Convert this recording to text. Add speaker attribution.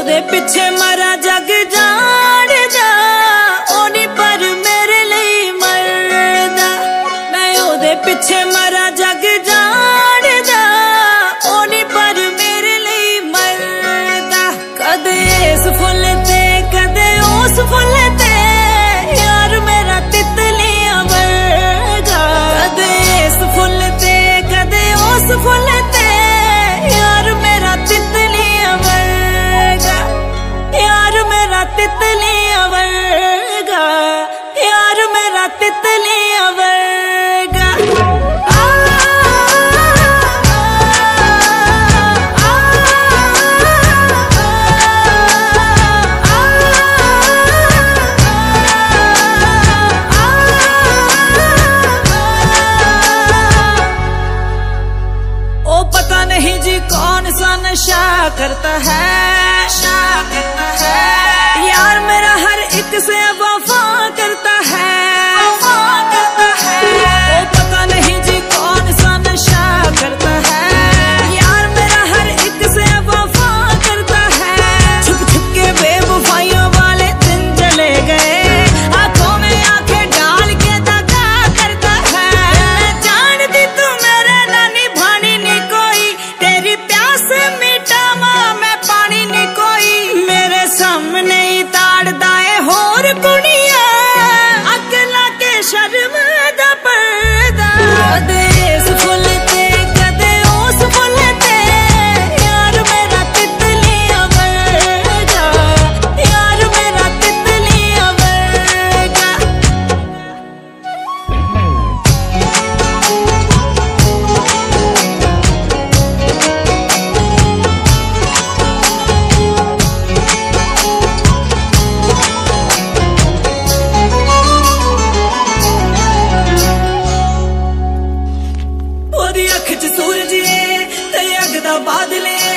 Speaker 1: ਉਹਦੇ ਪਿੱਛੇ ਮਰਾ ਜਗ ਜਾਣਦਾ। ਉਹ ਨਹੀਂ ਪਰ ਮੇਰੇ ਲਈ ਮਰਦਾ। ਮੈਂ ਉਹਦੇ ਪਿੱਛੇ ਮਰਾ ਜਗ ਜਾਣਦਾ। ਉਹ ਨਹੀਂ ਪਰ ਮੇਰੇ ਲਈ ਮਰਦਾ। ਕਦੇ ਇਸ ਫੁੱਲ ਤੇ, ਕਦੇ ਉਸ ਫੁੱਲ ਤੇ, ਯਾਰ ਮੇਰਾ ਤਿਤਲੀਆਂ ਵਰਗਾ। ਕਦੇ ਇਸ ਫੁੱਲ ਤੇ, ਕਦੇ ਉਸ ਫੁੱਲ ਤੇ तितली पता नहीं जी कौन सा नशा करता है बादले